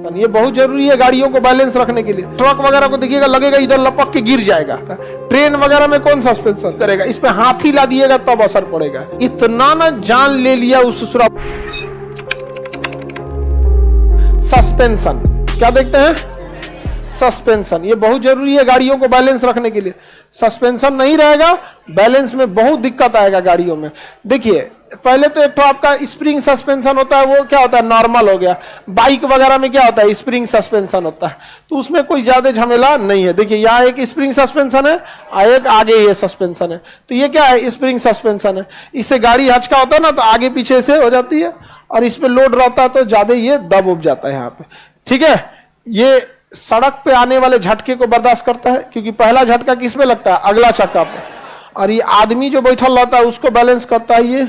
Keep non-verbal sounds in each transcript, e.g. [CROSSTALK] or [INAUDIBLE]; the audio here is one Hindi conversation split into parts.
ये बहुत ज़रूरी है गाड़ियों को बैलेंस रखने के लिए। ट्रक वगैरह को देखिएगा, लगेगा इधर लपक के गिर जाएगा। ट्रेन वगैरह में कौन सस्पेंशन करेगा? इस पे हाथ ही ला दिएगा, तब असर पड़ेगा। इतना ना जान ले लिया उस ससुरा सस्पेंशन क्या देखते हैं? सस्पेंशन ये बहुत ज़रूरी है गाड़ियों को बैलेंस रखने के लिए। सस्पेंशन नहीं रहेगा बैलेंस में बहुत दिक्कत आएगा गाड़ियों में। देखिए पहले तो एक तो आपका स्प्रिंग सस्पेंशन होता है, वो क्या होता है? नॉर्मल हो गया। बाइक वगैरह में क्या होता है? स्प्रिंग सस्पेंशन होता है। तो उसमें कोई ज़्यादा झमेला नहीं है। देखिए, यहाँ एक स्प्रिंग सस्पेंशन है और एक आगे ये सस्पेंशन है। तो ये क्या है? स्प्रिंग सस्पेंशन है। इससे गाड़ी हचका होता है ना तो आगे पीछे से हो जाती है, और इस पे लोड रहता है तो ज़्यादा ये दब उब जाता है यहाँ पे। ठीक है? ये सड़क पे आने वाले झटके को बर्दाश्त करता है, क्योंकि पहला झटका किस पे लगता है? अगला चक्का पे। और ये आदमी जो बैठल रहता है, उसको बैलेंस करता है ये।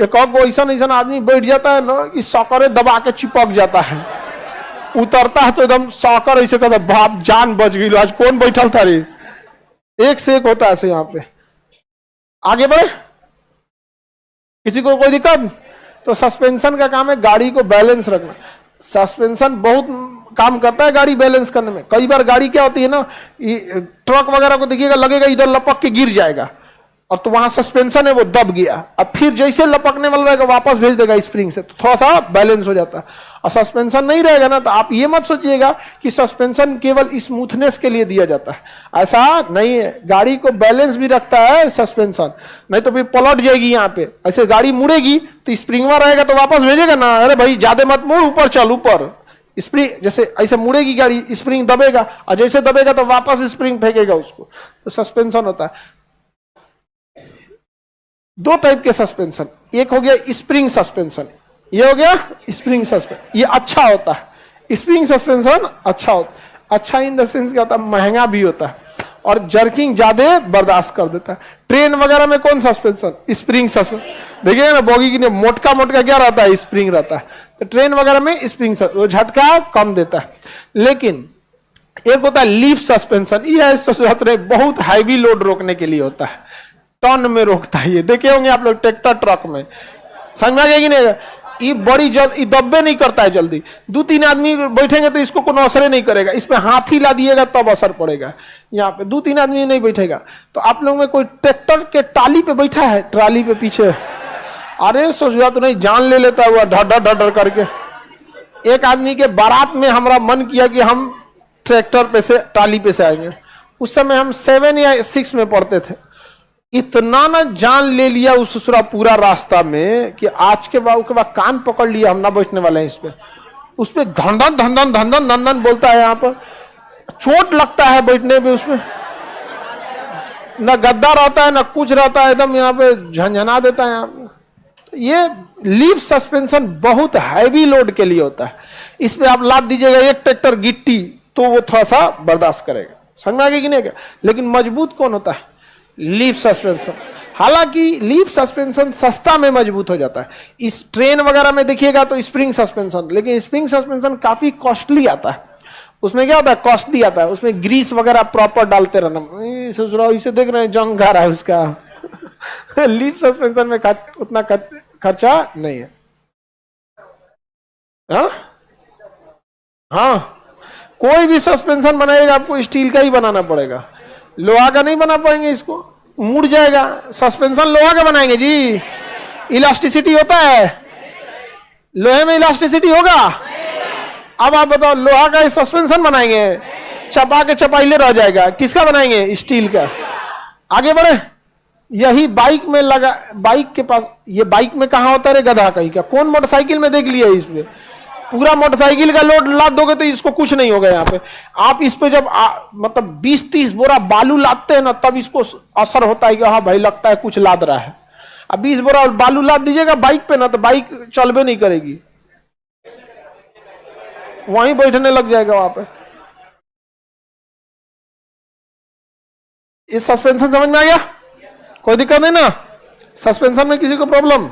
एक ऐसा ऐसा आदमी बैठ जाता है ना, कि सौकरे दबा के चिपक जाता है। उतरता है तो एकदम सौकर ऐसे कहता बाप, जान बच गई आज कौन बैठल था रे? एक से एक होता है ऐसे यहाँ पे। आगे बढ़े। किसी को कोई दिक्कत? तो सस्पेंशन का काम है गाड़ी को बैलेंस रखना। सस्पेंशन बहुत काम करता है गाड़ी बैलेंस करने में। कई बार गाड़ी क्या होती है ना ट्रक वगैरह को देखिएगा, लगेगा, इधर लपक के गिर जाएगा। और तो वहाँ सस्पेंशन है, वो दब गया। अब फिर जैसे लपकने वाला रहेगा, वापस भेज देगा स्प्रिंग से। तो थोड़ा सा बैलेंस हो जाता। है और सस्पेंशन नहीं रहेगा ना तो आप ये मत सोचिएगा कि सस्पेंशन केवल स्मूथनेस के लिए दिया जाता है। ऐसा नहीं है। गाड़ी को बैलेंस भी रखता है सस्पेंशन नहीं तो फिर पलट जाएगी यहाँ पे। ऐसे गाड़ी मुड़ेगी तो स्प्रिंग स्प्रिंगवा रहेगा तो वापस भेजेगा ना। अरे भाई, ज़्यादा मत मुड़, ऊपर चल, ऊपर। स्प्रिंग जैसे, ऐसे मुड़ेगी गाड़ी स्प्रिंग दबेगा। और जैसे दबेगा तो वापस स्प्रिंग फेंकेगा उसको। तो सस्पेंशन होता है। दो टाइप के सस्पेंशन, एक हो गया स्प्रिंग सस्पेंशन ये हो गया स्प्रिंग सस्पेंशन ये अच्छा होता है। स्प्रिंग सस्पेंशन अच्छा होता है। अच्छा इन द सेंस क्या होता है, महँगा भी होता है और जर्किंग ज़्यादा बर्दाश्त कर देता है। ट्रेन वगैरह में कौन सस्पेंशन स्प्रिंग सस्पेंशन देखिए ना, बोगी की मोटका मोटका क्या रहता है? स्प्रिंग रहता है। तो ट्रेन वगैरह में स्प्रिंग वो झटका कम देता है। लेकिन एक होता है लीफ सस्पेंशन यह बहुत हैवी लोड रोकने के लिए होता है। टन में रोकता है ये। देखे होंगे आप लोग ट्रैक्टर ट्रक में। समझ में आ कि नहीं? ये बड़ी जल्द ये दब्बे नहीं करता है जल्दी। दो तीन आदमी बैठेंगे तो इसको कोई असर नहीं करेगा। इस पे हाथ ही ला दिएगा, तब असर पड़ेगा। यहाँ पे दो तीन आदमी नहीं बैठेगा। तो आप लोगों में कोई ट्रैक्टर के टाली पे बैठा है? ट्राली पे पीछे? अरे, सोचा तो नहीं, जान ले लेता हुआ ढर ढर करके। एक आदमी के बारात में हमारा मन किया कि हम ट्रैक्टर पे से, टाली पे से आएँगे। उस समय हम सेवन या सिक्स में पढ़ते थे। इतना ना जान ले लिया उस ससुरा पूरा रास्ता में कि आज के बाद के बाद कान पकड़ लिया हम ना बैठने वाले हैं इस पर उस पे धंधन धंधन धंधन धंधन बोलता है यहाँ पर। चोट लगता है बैठने में उसमें। न गद्दा रहता है, ना कुछ रहता है, एकदम यहाँ पे झंझना देता है यहाँ तो ये लीव सस्पेंशन बहुत हैवी लोड के लिए होता है। इस पे आप लाद दीजिएगा, एक ट्रैक्टर गिट्टी तो वो थोड़ा सा बर्दाश्त करेगा। समझ में आ गया कि नहीं लेकिन मज़बूत कौन होता है? Leaf suspension. हालाँकि लीफ सस्पेंशन सस्ता में मज़बूत हो जाता है। इस ट्रेन वगैरह में देखिएगा तो स्प्रिंग सस्पेंशन लेकिन स्प्रिंग सस्पेंशन काफ़ी कॉस्टली आता है। उसमें क्या होता है? कॉस्टली आता है। उसमें ग्रीस वगैरह प्रॉपर डालते रहना। सोच रहा हूँ इसे देख रहे हैं जंग आ रहा है उसका। [LAUGHS] लीफ सस्पेंशन में खर, उतना खर्चा नहीं है। हाँ? हाँ। कोई भी सस्पेंशन बनाएगा आपको स्टील का ही बनाना पड़ेगा। लोहा का नहीं बना पाएँगे इसको। मुड़ जाएगा। सस्पेंशन लोहा का बनाएँगे, जी। इलास्टिसिटी होता है। लोहे में इलास्टिसिटी होगा। अब आप बताओ, लोहा का सस्पेंशन बनाएँगे। चपा के चपाइले रह जाएगा। किसका बनाएँगे? स्टील का। आगे बढ़े। यही बाइक में लगा बाइक के पास, ये बाइक में कहा होता है गधा कहीं का? कौन मोटरसाइकिल में देख लिया इसमें पूरा मोटरसाइकिल का लोड लाद दोगे तो इसको कुछ नहीं होगा यहाँ पे। आप इस पे जब आ, मतलब 20-30 बोरा बालू लादते हैं ना तब इसको असर होता है कि हाँ भाई लगता है कुछ लाद रहा है। अब 20 बोरा बालू लाद दीजिएगा बाइक पे ना तो बाइक चलबे नहीं करेगी। वहीं बैठने लग जाएगा वहाँ पे। इस सस्पेंशन समझ में आ गया? कोई दिक्कत नहीं ना? सस्पेंशन में किसी को प्रॉब्लम